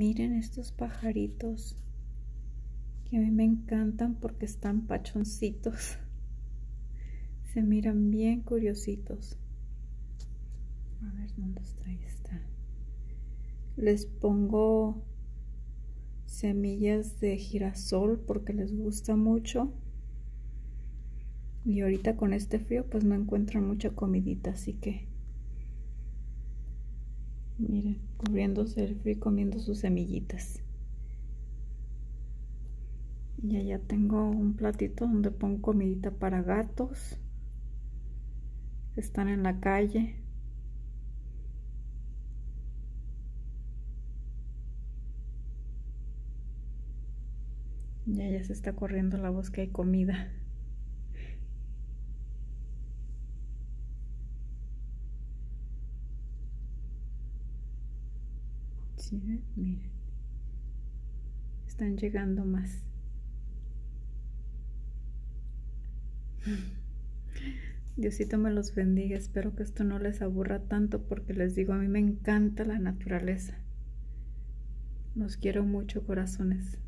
Miren estos pajaritos que a mí me encantan porque están pachoncitos. Se miran bien curiositos. A ver dónde está. Ahí está. Les pongo semillas de girasol porque les gusta mucho. Y ahorita con este frío pues no encuentran mucha comidita, así que miren, cubriéndose el frío comiendo sus semillitas. Y allá tengo un platito donde pongo comidita para gatos están en la calle. Ya, ya se está corriendo la voz que hay comida. ¿Sí Miren. Están llegando más. Diosito me los bendiga. Espero que esto no les aburra tanto porque les digo, a mí me encanta la naturaleza. Los quiero mucho, corazones.